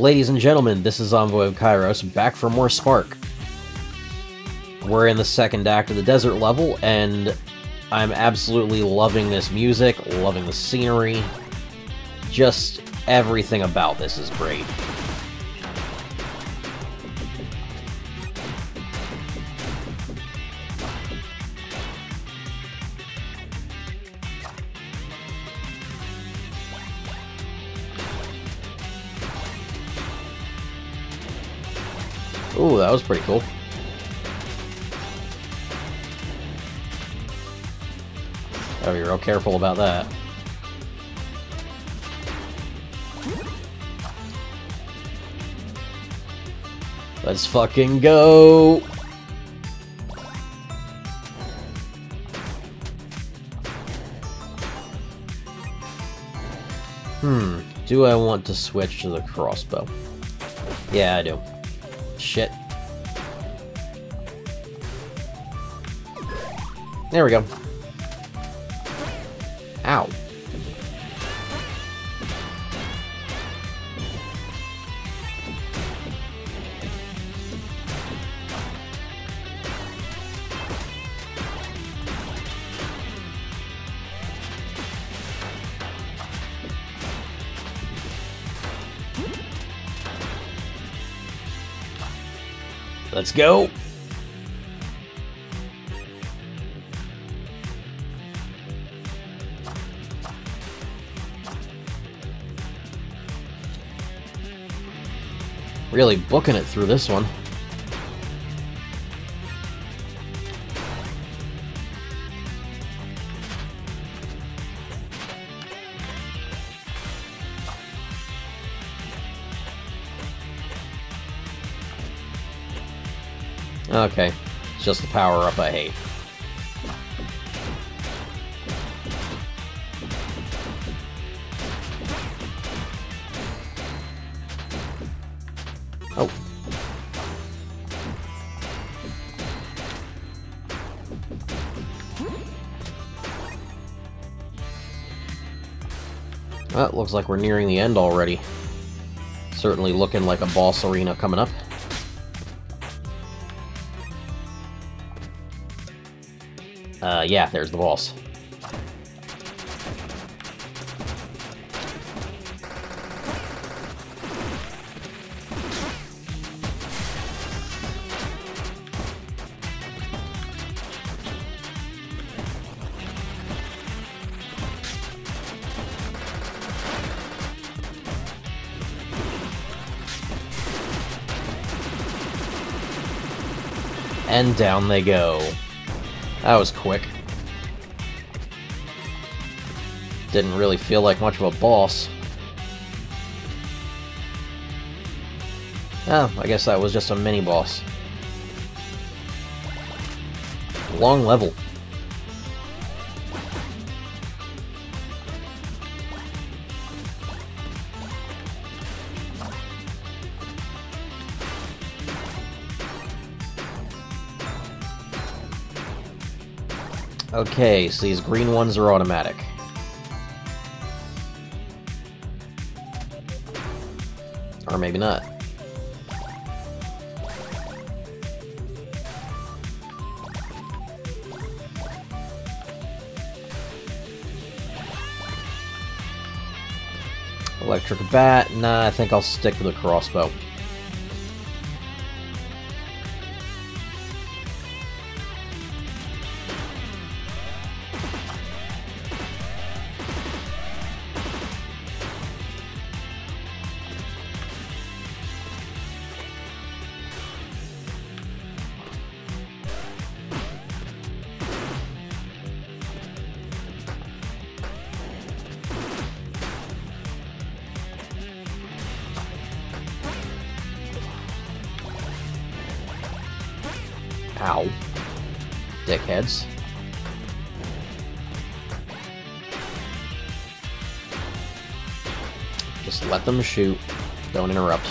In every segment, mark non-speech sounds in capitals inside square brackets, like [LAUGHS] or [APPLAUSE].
Ladies and gentlemen, this is Envoy of Kairos, back for more Spark. We're in the second act of the desert level, and I'm absolutely loving this music, loving the scenery. Just everything about this is great. Ooh, that was pretty cool. Gotta be real careful about that. Let's fucking go! Hmm, do I want to switch to the crossbow? Yeah, I do. Shit. There we go. Ow. Let's go. Really booking it through this one. Okay, it's just the power-up I hate. Oh. Well, looks like we're nearing the end already. Certainly looking like a boss arena coming up. Uh, yeah, there's the boss. And down they go. That was quick. Didn't really feel like much of a boss. Oh, I guess that was just a mini-boss. Long level. Okay, so these green ones are automatic. Or maybe not. Electric bat? Nah, I think I'll stick with the crossbow. Ow. Dickheads. Just let them shoot. Don't interrupt.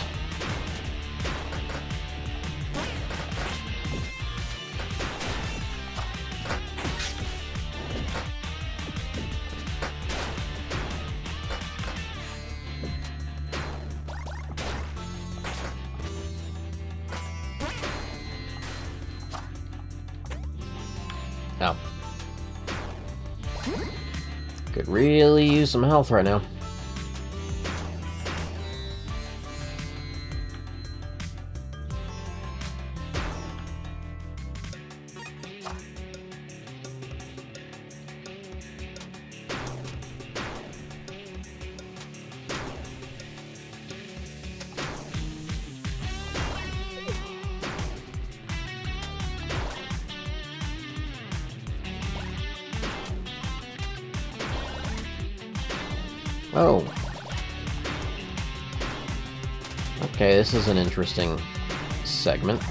Could really use some health right now. Is an interesting segment.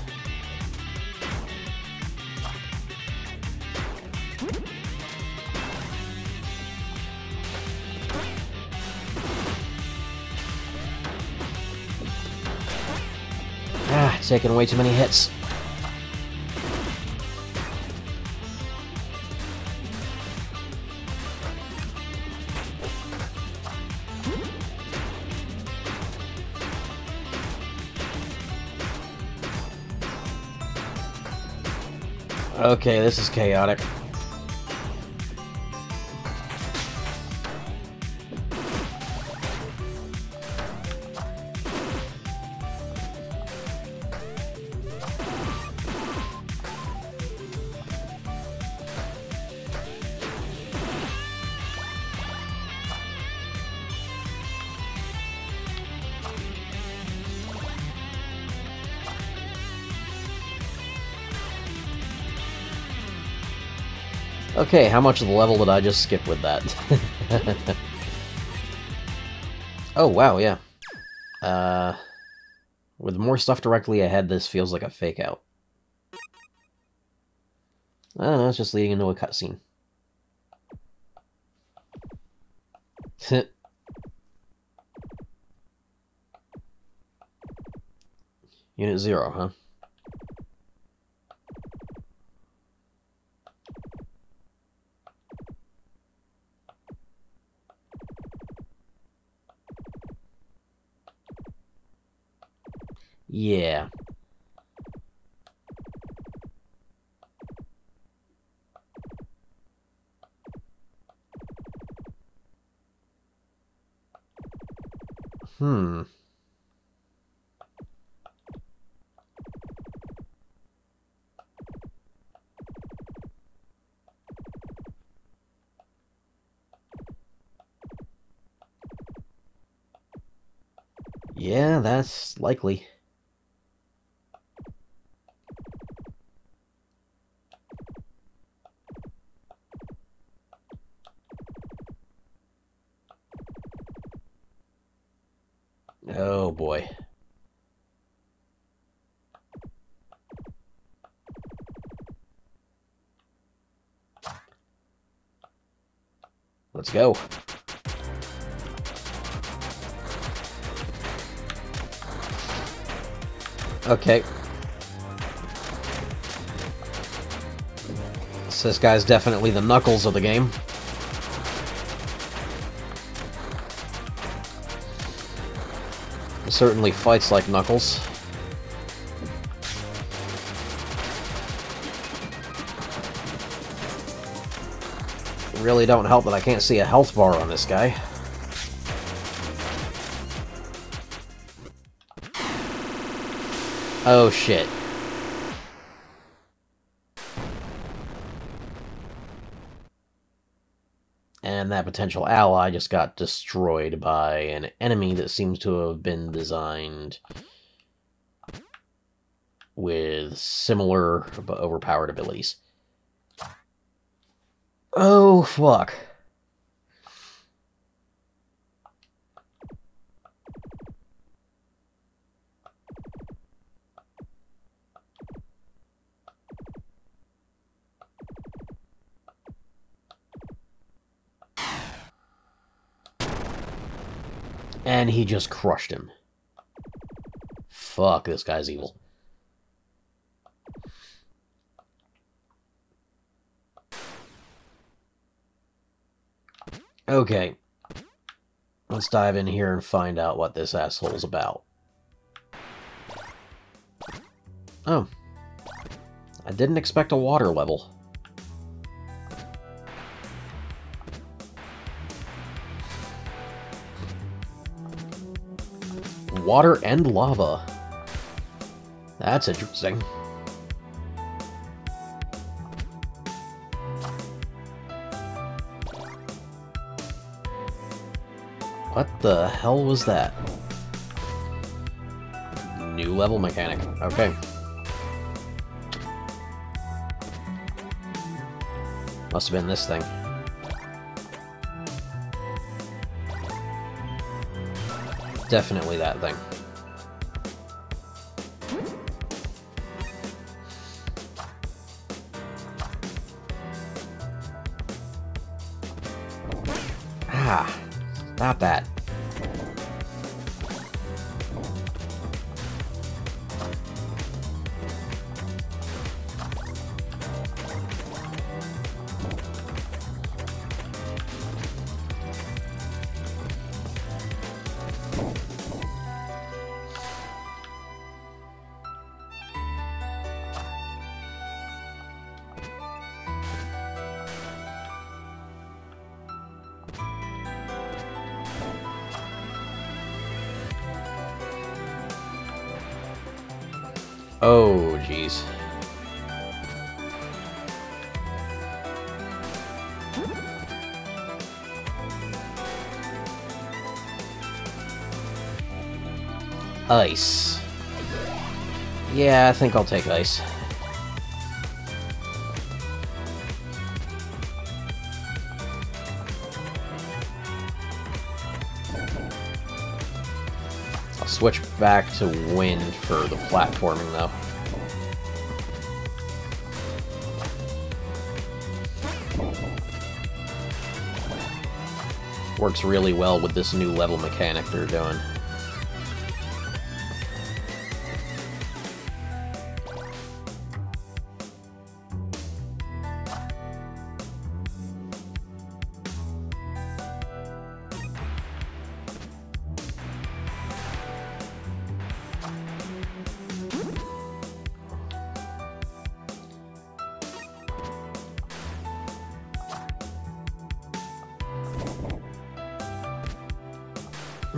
Ah, taking way too many hits. Okay, this is chaotic. Okay, how much of the level did I just skip with that? [LAUGHS] oh, wow, yeah. Uh, with more stuff directly ahead, this feels like a fake out. I don't know, it's just leading into a cutscene. [LAUGHS] Unit Zero, huh? Yeah. Hmm. Yeah, that's likely. Let's go. Okay. So this guy's definitely the Knuckles of the game. He certainly fights like Knuckles. Really don't help that I can't see a health bar on this guy. Oh shit. And that potential ally just got destroyed by an enemy that seems to have been designed with similar but overpowered abilities. Oh, fuck. And he just crushed him. Fuck, this guy's evil. Okay. Let's dive in here and find out what this asshole's about. Oh. I didn't expect a water level. Water and lava. That's interesting. What the hell was that? New level mechanic. Okay. Must have been this thing. Definitely that thing. Oh, jeez. Ice. Yeah, I think I'll take ice. Switch back to wind for the platforming, though. Works really well with this new level mechanic they're doing.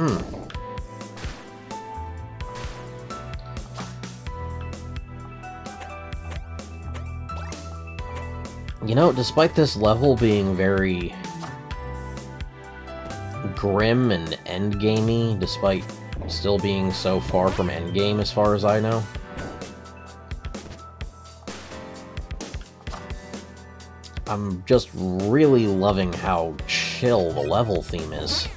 Hmm. You know, despite this level being very grim and endgamey, despite still being so far from endgame as far as I know, I'm just really loving how chill the level theme is.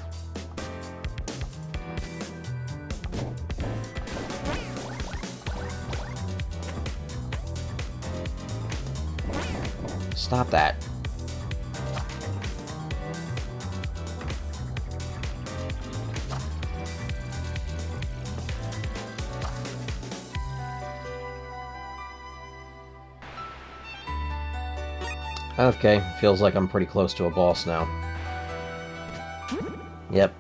Stop that. Okay, feels like I'm pretty close to a boss now. Yep.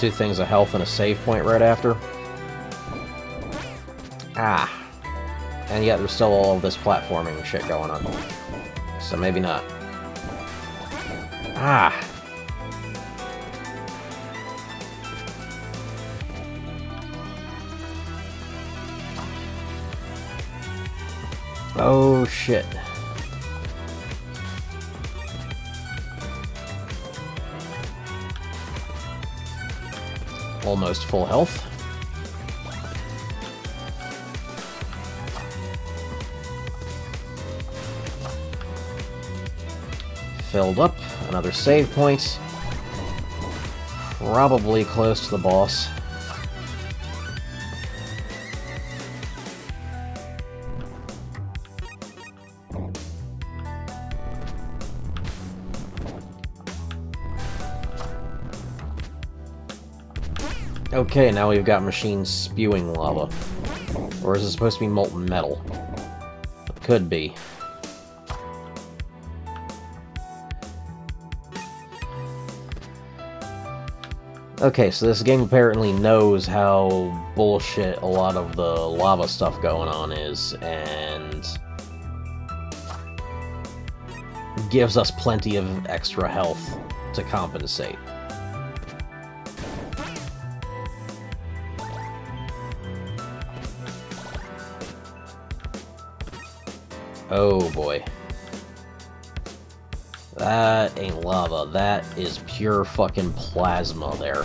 Two things, a health and a save point right after. Ah. And yet there's still all this platforming shit going on. So maybe not. Ah! Oh, shit. Almost full health. Filled up. Another save point. Probably close to the boss. Okay, now we've got machines spewing lava. Or is it supposed to be molten metal? It could be. Okay, so this game apparently knows how bullshit a lot of the lava stuff going on is, and gives us plenty of extra health to compensate. Oh boy. That ain't lava. That is pure fucking plasma there.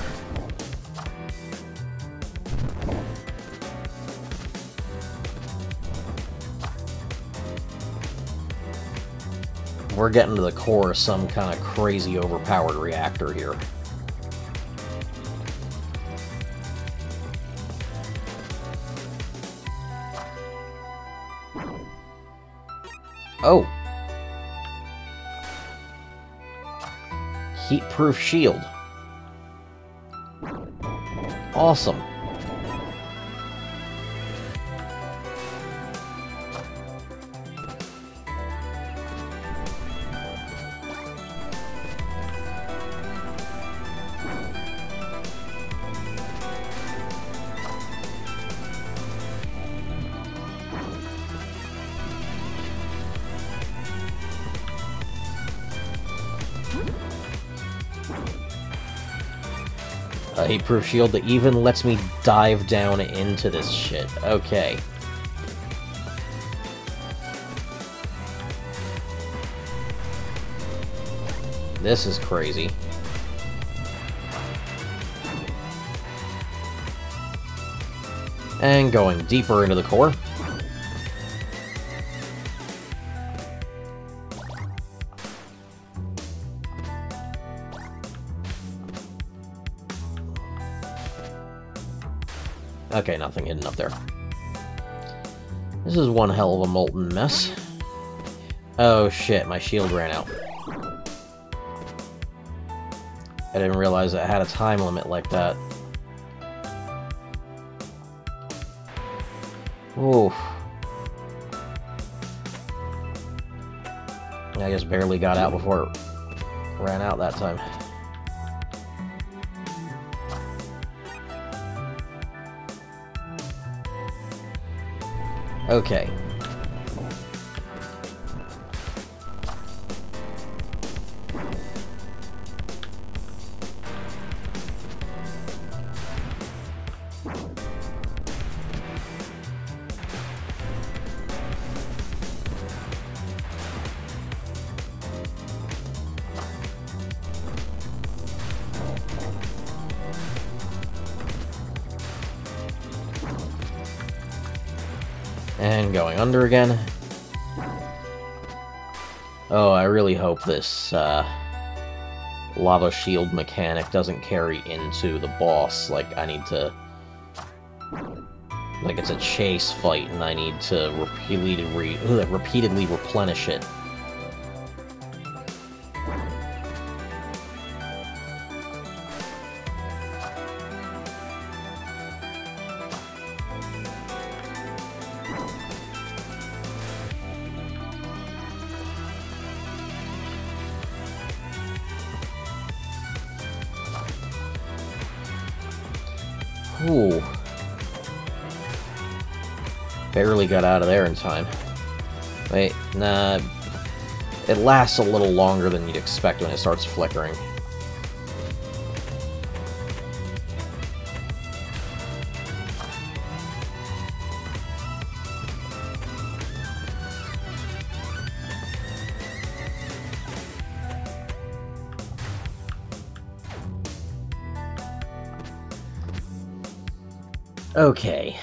We're getting to the core of some kind of crazy overpowered reactor here. Oh! Heat-proof shield. Awesome. Uh, A heat-proof shield that even lets me dive down into this shit. Okay. This is crazy. And going deeper into the core. Okay, nothing hidden up there. This is one hell of a molten mess. Oh shit, my shield ran out. I didn't realize it had a time limit like that. Oof. I just barely got out before it ran out that time. Okay. And going under again. Oh, I really hope this uh, lava shield mechanic doesn't carry into the boss. Like, I need to... Like, it's a chase fight, and I need to repeatedly, re repeatedly replenish it. Got out of there in time. Wait, nah. It lasts a little longer than you'd expect when it starts flickering. Okay.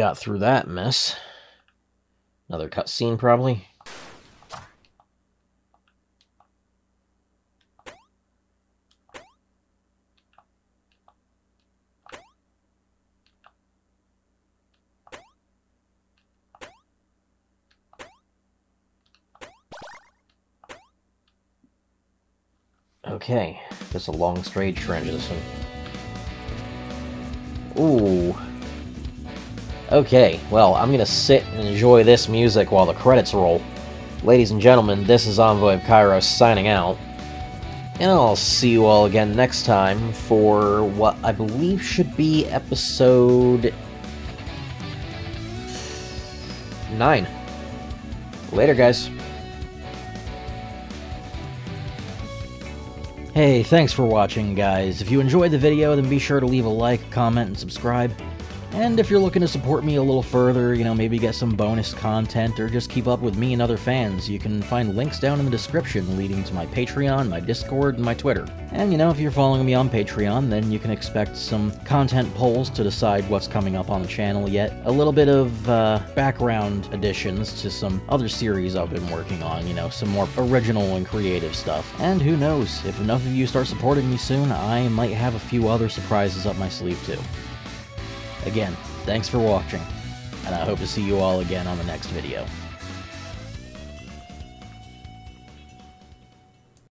Got through that mess. Another cutscene, probably. Okay, just a long straight trench this one. Ooh. Okay, well, I'm gonna sit and enjoy this music while the credits roll. Ladies and gentlemen, this is Envoy of Kairos signing out. And I'll see you all again next time for what I believe should be episode... 9. Later, guys. Hey, thanks for watching, guys. If you enjoyed the video, then be sure to leave a like, comment, and subscribe. And if you're looking to support me a little further, you know, maybe get some bonus content or just keep up with me and other fans, you can find links down in the description leading to my Patreon, my Discord, and my Twitter. And you know, if you're following me on Patreon, then you can expect some content polls to decide what's coming up on the channel yet. A little bit of uh, background additions to some other series I've been working on, you know, some more original and creative stuff. And who knows, if enough of you start supporting me soon, I might have a few other surprises up my sleeve too. Again, thanks for watching, and I hope to see you all again on the next video.